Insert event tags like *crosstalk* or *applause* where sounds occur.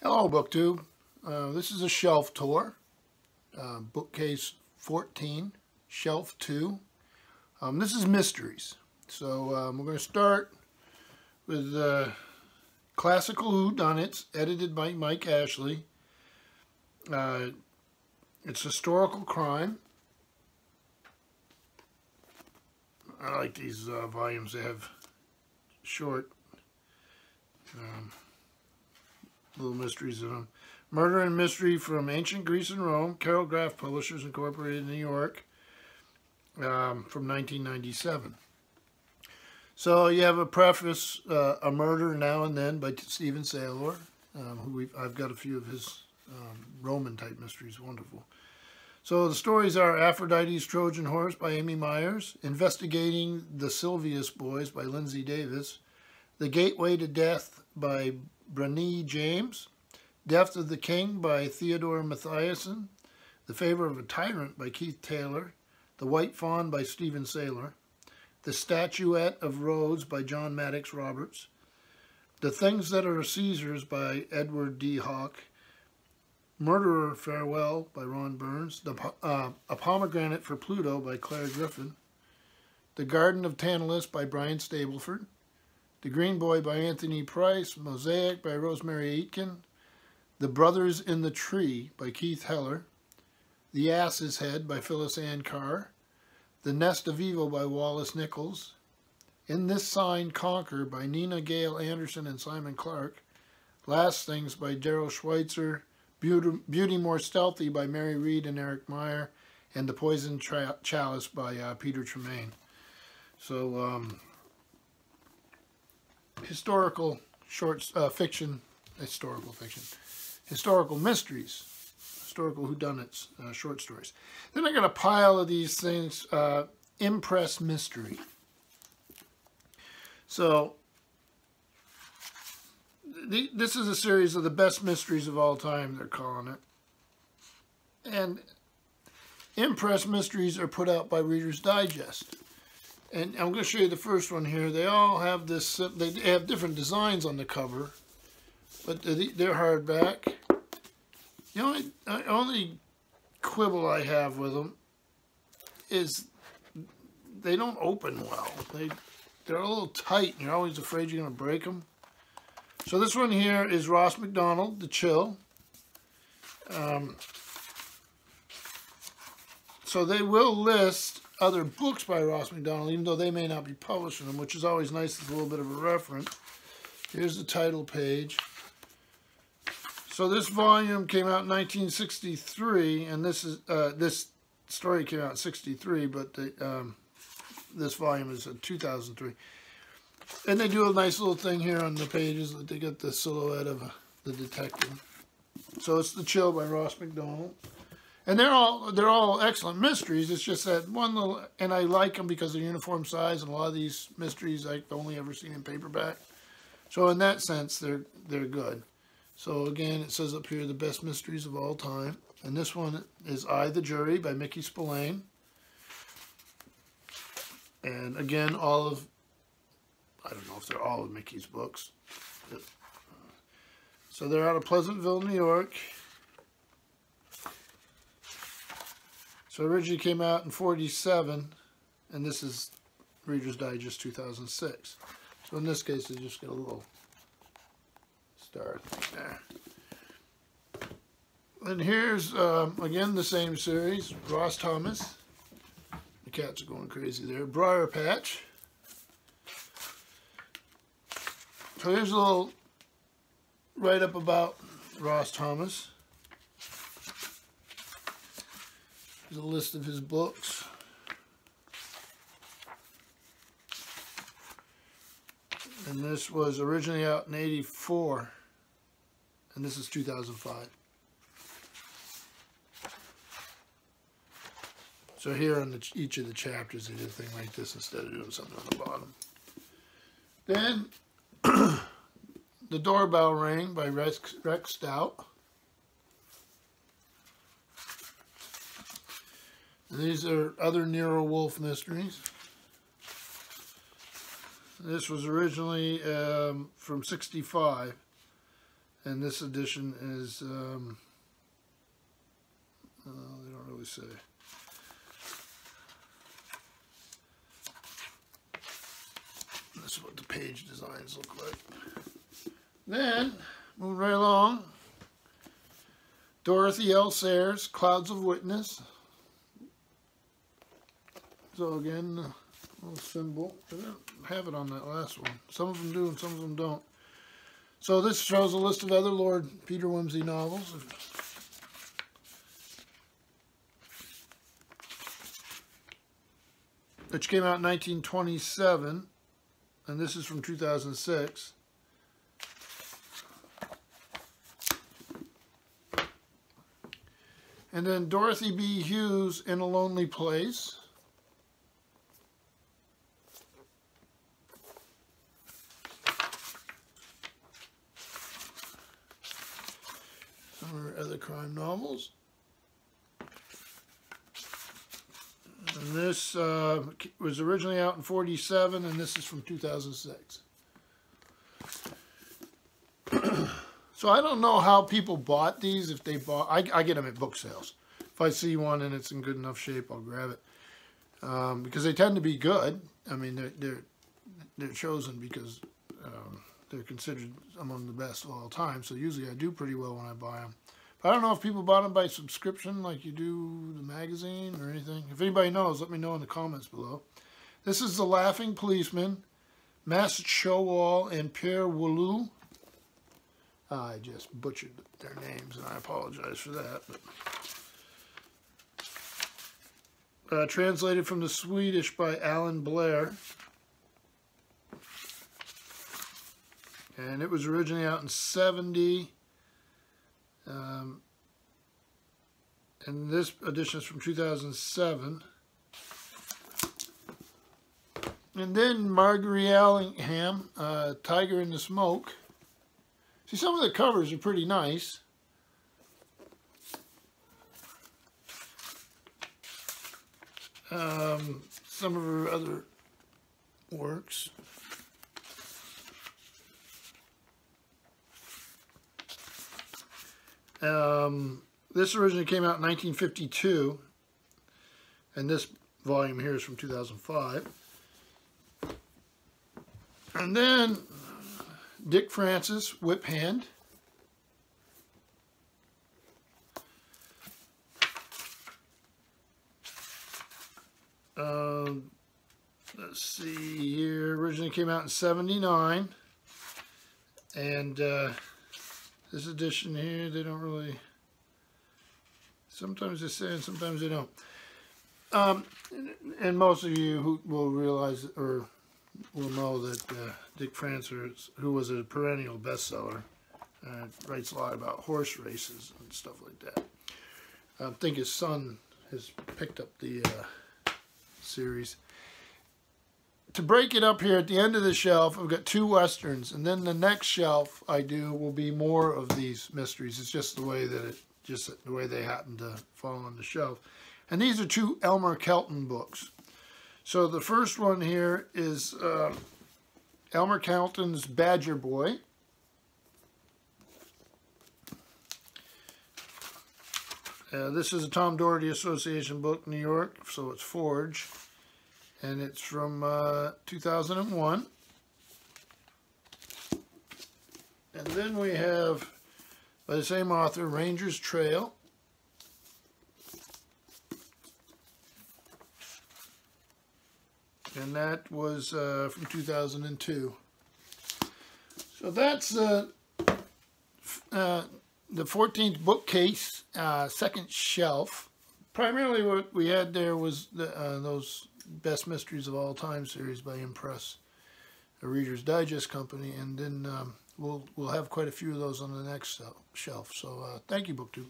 Hello BookTube. Uh, this is a shelf tour. Uh, bookcase 14, shelf 2. Um, this is mysteries. So um, we're going to start with uh, Classical Whodunits, edited by Mike Ashley. Uh, it's historical crime. I like these uh, volumes. They have short um, little mysteries in them. Murder and Mystery from Ancient Greece and Rome, Carroll Graf Publishers Incorporated, New York, um, from 1997. So you have a preface, uh, A Murder Now and Then by Stephen Saylor, um, who I've got a few of his um, Roman-type mysteries, wonderful. So the stories are Aphrodite's Trojan Horse by Amy Myers, Investigating the Silvius Boys by Lindsey Davis, The Gateway to Death by Bryony James, Death of the King by Theodore Mathieson, The Favor of a Tyrant by Keith Taylor, The White Fawn by Stephen Saylor, The Statuette of Rhodes by John Maddox Roberts, The Things That Are Caesar's by Edward D. Hoch, Murderer Farewell by Ron Burns, the, uh, A Pomegranate for Pluto by Claire Griffin, The Garden of Tantalus by Brian Stableford, The Green Boy by Anthony Price, Mosaic by Rosemary Aitken, the Brothers in the Tree by Keith Heller, The Ass's Head by Phyllis Ann Karr, The Nest of Evil by Wallace Nichols, In This Sign Conquer by Nina Gale Anderson and Simon Clark, Last Things by Darrell Schweitzer, Beauty, Beauty, More Stealthy by Mary Reed and Eric Mayer, and The Poison Chalice by uh, Peter Tremayne. So, um, historical short uh, fiction, historical fiction historical mysteries, historical whodunits, uh, short stories. Then I got a pile of these things, uh, Impress Mystery. So, the, this is a series of the best mysteries of all time, they're calling it. And Impress Mysteries are put out by Reader's Digest. And I'm going to show you the first one here. They all have this, they have different designs on the cover, but they're hardback. The only, the only quibble I have with them is they don't open well. They, they're a little tight and you're always afraid you're going to break them. So this one here is Ross Macdonald, The Chill. Um, so they will list other books by Ross Macdonald, even though they may not be publishing them, which is always nice as a little bit of a reference. Here's the title page. So this volume came out in 1963, and this is uh, this story came out in 63, but the, um, this volume is in 2003. And they do a nice little thing here on the pages that they get the silhouette of the detective. So it's The Chill by Ross Macdonald. And they're all they're all excellent mysteries. It's just that one little, and I like them because they're uniform size, and a lot of these mysteries I've only ever seen in paperback. So in that sense, they're they're good. So again, it says up here, the best mysteries of all time. And this one is I, the Jury by Mickey Spillane. And again, all of, I don't know if they're all of Mickey's books. So they're out of Pleasantville, New York. So originally came out in 47, and this is Reader's Digest 2006. So in this case, they just get a little start there. And here's, um, again, the same series, Ross Thomas. The cats are going crazy there. Briar Patch. So here's a little write-up about Ross Thomas. Here's a list of his books. And this was originally out in 84 and this is 2005. So here on the, each of the chapters, they did a thing like this instead of doing something on the bottom. Then, *clears throat* The Doorbell Ring by Rex, Rex Stout. These are other Nero Wolfe mysteries. This was originally um, from 65. And this edition is, um, uh, they don't really say. This is what the page designs look like. Then, moving right along, Dorothy L. Sayers, Clouds of Witness. So again, little symbol. They don't have it on that last one. Some of them do and some of them don't. So this shows a list of other Lord Peter Wimsey novels. Which came out in 1927. And this is from 2006. And then Dorothy B. Hughes in a Lonely Place. Some of her other crime novels. And this uh, was originally out in 47, and this is from 2006. *clears throat* so I don't know how people bought these. If they bought, I, I, get them at book sales. If I see one and it's in good enough shape, I'll grab it. Um, because they tend to be good. I mean, they're they're, they're chosen because um, they're considered among the best of all time. So usually I do pretty well when I buy them. I don't know if people bought them by subscription like you do the magazine or anything. If anybody knows, let me know in the comments below. This is The Laughing Policeman, Mass Showall, and Pierre Wallou. I just butchered their names, and I apologize for that. But, uh, translated from the Swedish by Alan Blair. And it was originally out in 70. Um, and this edition is from 2007. And then Margery Allingham, uh, Tiger in the Smoke. See, some of the covers are pretty nice. Um, some of her other works. Um, this originally came out in 1952, and this volume here is from 2005. And then Dick Francis, Whip Hand. Um, let's see here, originally came out in 79. And uh, this edition here, they don't really, sometimes they say and sometimes they don't. Um, and most of you who will realize or will know that uh, Dick Francis, who was a perennial bestseller, uh, writes a lot about horse races and stuff like that. I think his son has picked up the uh, series to break it up here at the end of the shelf, I've got two westerns, and then the next shelf I do will be more of these mysteries. It's just the way that it, just the way they happen to fall on the shelf. And these are two Elmer Kelton books. So the first one here is uh, Elmer Kelton's Badger Boy. Uh, this is a Tom Doherty Association book, New York, so it's Forge and it's from uh, 2001. And then we have, by the same author, Ranger's Trail. And that was uh, from 2002. So that's uh, uh, the 14th bookcase, uh, second shelf. Primarily what we had there was the, uh, those Best Mysteries of All Time series by Impress, a Reader's Digest company, and then um, we'll we'll have quite a few of those on the next shelf. So uh, thank you, BookTube.